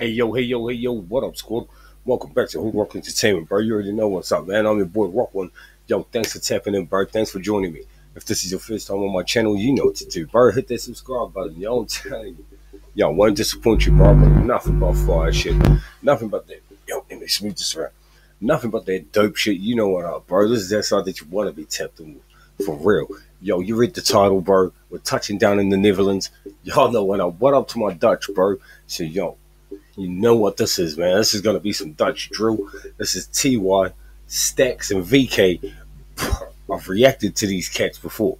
Hey yo, hey yo, hey yo, what up, squad? Welcome back to HoodRok Entertainment, bro. You already know what's up, man. I'm your boy Rock One. Yo, thanks for tapping in, bro. Thanks for joining me. If this is your first time on my channel, you know what to do, bro. Hit that subscribe button, yo. I'm telling you. Yo, won't disappoint you, bro. But nothing but fire shit. Nothing but that. Yo, let me smooth this around. Nothing but that dope shit. You know what up, bro. This is that side that you want to be tapped in with. For real. Yo, you read the title, bro. We're touching down in the Netherlands. Y'all know what up. What up to my Dutch, bro? So, yo, you know what this is, man. This is gonna be some Dutch drill. This is TY, Stackz, and VK. I've reacted to these cats before.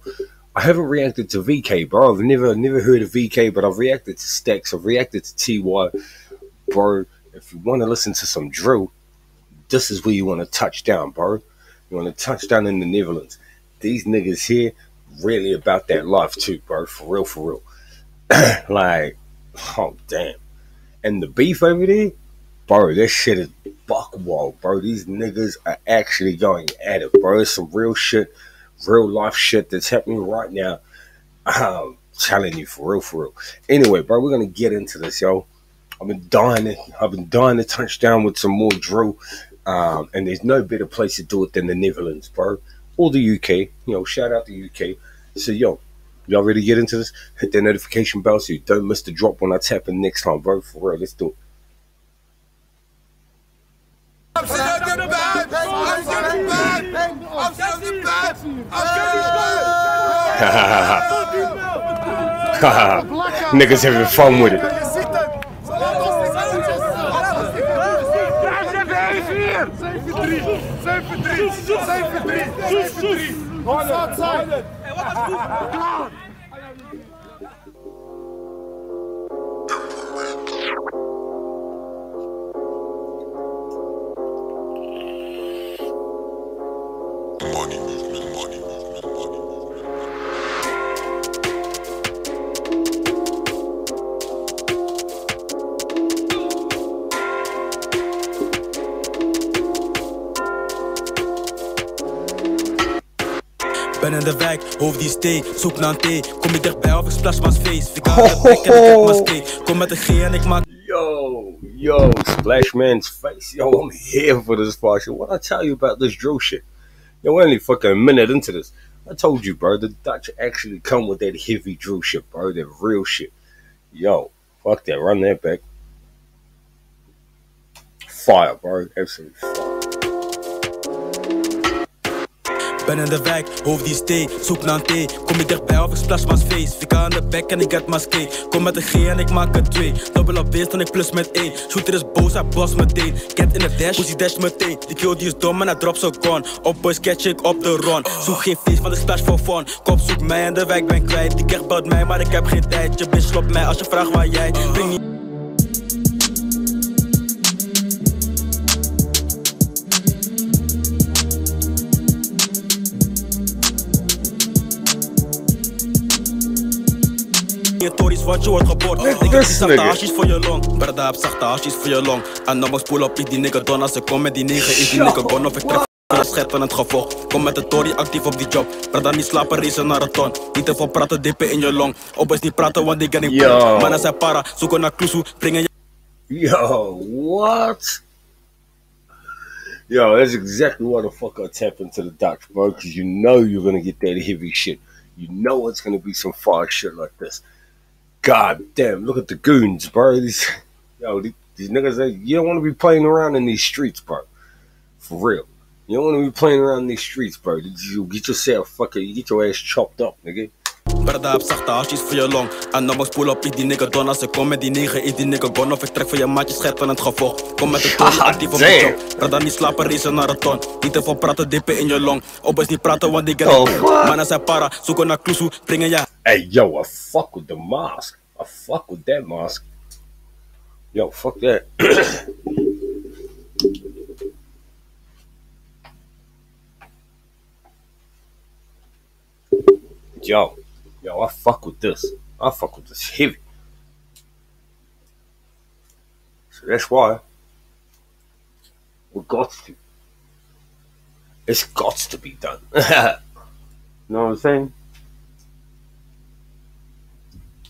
I haven't reacted to VK, bro. I've never never heard of VK, but I've reacted to Stackz. I've reacted to TY, bro. If you want to listen to some drill, this is where you want to touch down, bro. You want to touch down in the Netherlands. These niggas here really about that life too, bro. For real, for real. like, oh damn. And the beef over there, bro, this shit is buck wild, bro. These niggas are actually going at it, bro. It's some real shit, real life shit that's happening right now. I'm telling you, for real, for real. Anyway, bro, we're gonna get into this, yo. I've been dying to, I've been dying to touch down with some more drill. Um, and there's no better place to do it than the Netherlands, bro. Or the UK. You know, shout out the UK. So yo, Y'all ready to get into this? Hit that notification bell so you don't miss the drop when I tap in next time, bro. For real, let's do it. I'm still the bad. I'm still the bad. I'm still the bad. I'm still the bad. Niggas having fun with it. Money in de wijk, hoofd die steek, zoek naar een thee Kom je dichtbij of ik splash maar face Ik aan de bek en ik heb Kom met een G en ik maak Yo, yo, Splash Man's face. Yo, I'm here for this part. What I tell you about this drill shit? Yo, we're only fucking a minute into this. I told you, bro, the Dutch actually come with that heavy drill shit, bro. That real shit. Yo, fuck that. Run that back. Fire, bro. Absolutely Ben in de wijk, hoofd die steek, zoek naar een thee. Kom je dichtbij of ik splash maar face? Ik aan de bek en ik heb maske Kom met een G en ik maak er twee. Dubbel op wees dan ik plus met één. Shooter is boos, hij boss meteen. Cat in de dash, pussy dash meteen? Die kill die is dom en hij drop zo gun Op boys catch ik op de run Zoek geen feest van de splash voor fun. Kop zoekt mij en de wijk ben kwijt. Die kecht belt mij maar ik heb geen tijd Je bitch mij als je vraagt waar jij je tories wat je wordt geboord Ik heb zachte hashies voor je long Brada heb zachte voor je long En dan mag spoel op die nigga don Als ik kom met die negen is die nigga gone Of ik trek je scherp aan het gevolg Kom met de tory actief op die job Brada niet slapen racen naar het ton Niet te veel praten dippen in je long Op is niet praten want die niet Yo. Mannen zijn para zoeken naar kloesoe Brengen je Yo, what? Yo, that's exactly why the fuck I tap into the Dutch, bro. Because you know you're gonna get that heavy shit. You know it's gonna be some fire shit like this. God damn, look at the goons, bro. These, yo, these, these niggas, you don't want to be playing around in these streets, bro. For real. You don't want to be playing around in these streets, bro. You get yourself fucking, you get your ass chopped up, nigga. Brada heb zachte hashies voor je long. En dan mag spoel op die nigga don. Als ik kom met die negen is die nigga gone Of ik trek voor je maatje scherp aan het gevolg. Kom met de tory God actief op job Brada niet slapen racen naar het ton. Niet te veel praten dippen in je long. Op is niet praten want die gaan Oh. Mannen zijn para zoeken naar kloesoe Brengen ja Hey, yo, I fuck with the mask. I fuck with that mask. Yo, fuck that. yo, yo, I fuck with this. I fuck with this heavy. So that's why we got to. It's got to be done. You know what I'm saying?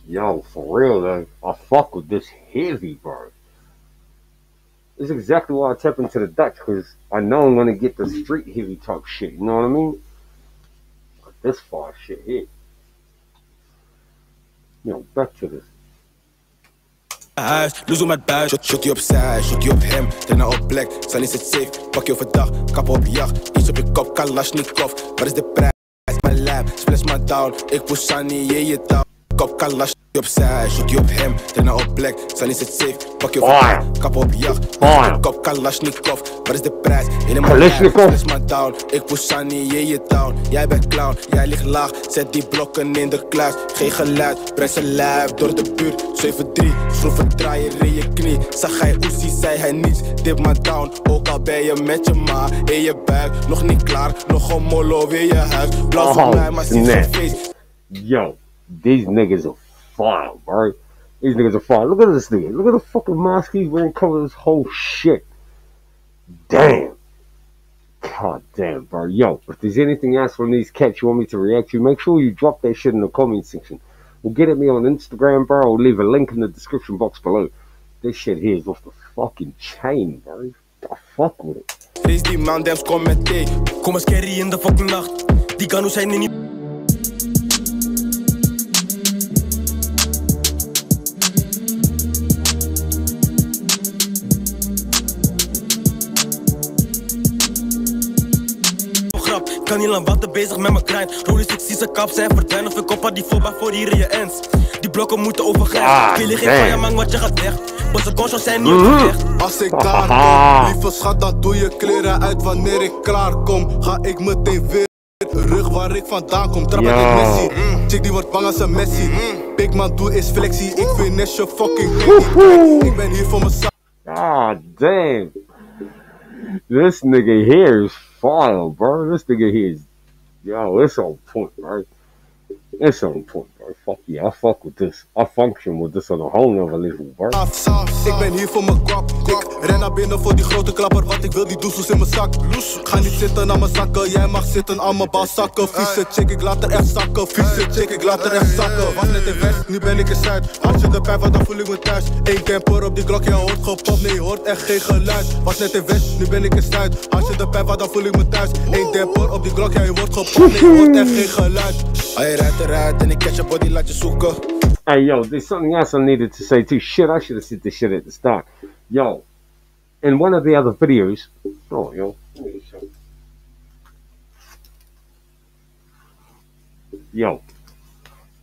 Yo, for real though, I fuck with this heavy, bro. This is exactly why I tap into the Dutch, because I know I'm gonna get the street heavy talk shit, you know what I mean? But this far shit here. Yo, back to this. huis, loezo met buis Shot, shotje opzij, shotje op hem, daarna op plek Zal is het safe, pak je overdag, kap op jacht Iets op je kop, Kalashnikov, wat is de prijs? Mijn lab, splash my down, ik push niet in je touw Kop Kalash opzij, shotje op hem, daarna op plek Zal is het safe, pak je overdag, kap op jacht op je kop, Kalashnikov, wat is de prijs? Lab, Kalashnikov. splash my down, ik push aan niet in je touw Jij bent clown, jij ligt laag, zet die blokken in de kluis Geen geluid, prijs een lijf door de buurt. 7-3, schroeven draaien in je knie. Zag hij Oesie, zei hij niets. Dip maar down, ook al ben je met je ma In je buik, nog niet klaar. Nog een mollo weer je huis. Blauw voor Oh, mij, maar zie zijn face. Yo, these niggas are fire, bro. These niggas are fire. Look at this nigga. Look at the fucking mask he's wearing cover this whole shit. Damn. God damn, bro. Yo, if there's anything else from these cats you want me to react to, make sure you drop that shit in the comment section. Or get at me on Instagram, bro, I'll leave a link in the description box below. This shit here is off the fucking chain, bro. I fuck with it. Race die man, dems kom met thee Kom eens carry in de fucking nacht Die kan zijn niet niet lang wachten bezig met mijn grind Rollies ik zie ze kap zijn verdwijnen Of ik op die foba voor hier in je ends Die blokken moeten overgaan Ah, Killen geen damn. van je man wat je gaat weg Bosse conscious zijn niet op gevecht Als ik daar kom, lieve schat, dan doe je kleren uit wanneer ik klaar kom. Ga ik meteen weer terug waar ik vandaan kom. Trap ik Messi. Chick die wordt bang als een Messi. Big man, doe is flexie. Ik finish je fucking. Ik ben hier voor mijn. God damn. This nigga here fire, bro. This nigga here is, yo, it's on point, bro. It's on point, Fuck yeah, I fuck with this. I function with this on a whole nother level, bro. Ik ben hier voor mijn kwap. Ik ren naar binnen voor die grote klapper, want ik wil die doezoes in mijn zak. Ga niet zitten aan mijn zakken, jij mag zitten aan mijn balzakken. Vieze chick, ik laat er echt zakken. Vieze chick, ik laat er echt zakken. Was net in West, nu ben ik in Zuid. Als je de pijp had, dan voel ik me thuis. Eén temper op die klok, je hoort gepopt. Nee, je hoort echt geen geluid. Was net in West, nu ben ik in Zuid. Als je de pijp had, dan voel ik me thuis. Eén temper op die klok, ja, je wordt gepopt. Nee, je hoort echt geen geluid. Hij rijdt eruit en ik catch je Hey, yo, there's something else I needed to say too. Shit, I should have said this shit at the start. Yo, in one of the other videos, oh, yo, yo,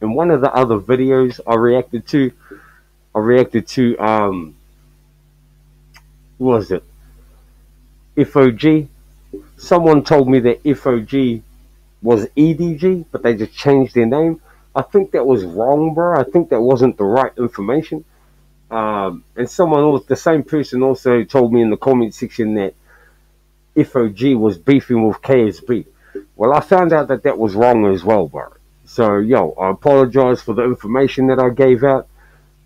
in one of the other videos I reacted to, I reacted to, um, was it? FOG. Someone told me that FOG was EDG, but they just changed their name. I think that was wrong, bro. I think that wasn't the right information. Um, and someone else, the same person also told me in the comment section that FOG was beefing with KSB. Well, I found out that that was wrong as well, bro. So, yo, I apologize for the information that I gave out,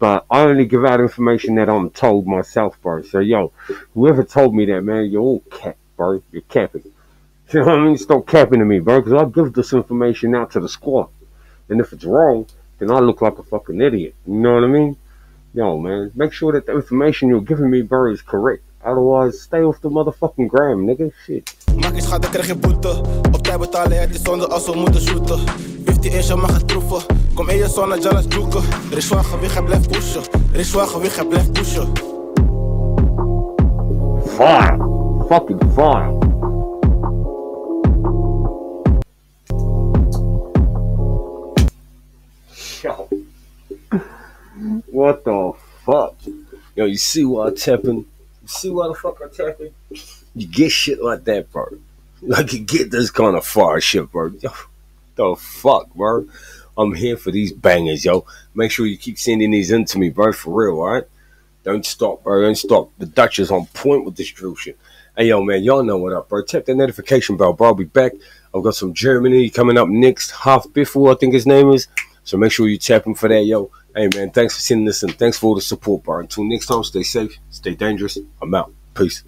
but I only give out information that I'm told myself, bro. So, yo, whoever told me that, man, you're all cap, bro. You're capping. You know what I mean? Stop capping to me, bro, because I give this information out to the squad. And if it's wrong, then I look like a fucking idiot. You know what I mean? Yo, man, make sure that the information you're giving me, bro, is correct. Otherwise, stay off the motherfucking gram, nigga. Shit. Maak krijg je boete Op tijd betalen, het is zonde als we moeten shooten 50 inch, je mag het proeven Kom in je zone, Jalas joeken Er is zwaar gewicht, hij blijft pushen Er is zwaar gewicht, hij blijft pushen Fire. Fucking fire. Yo. What the fuck? Yo, you see why I'm tapping? You see why the fuck I'm tapping? You get shit like that, bro. Like you get this kind of far shit, bro. Yo, the fuck, bro. I'm here for these bangers, yo. Make sure you keep sending these in to me, bro, for real, alright? Don't stop, bro. Don't stop. The Dutch is on point with this drill shit. Hey, yo, man, y'all know what up, bro. Tap that notification bell, bro. I'll be back. I've got some Germany coming up next. Haftbefehl, I think his name is. So make sure you tap him for that, yo. Hey, man, thanks for sending this and thanks for all the support, bro. Until next time, stay safe, stay dangerous. I'm out. Peace.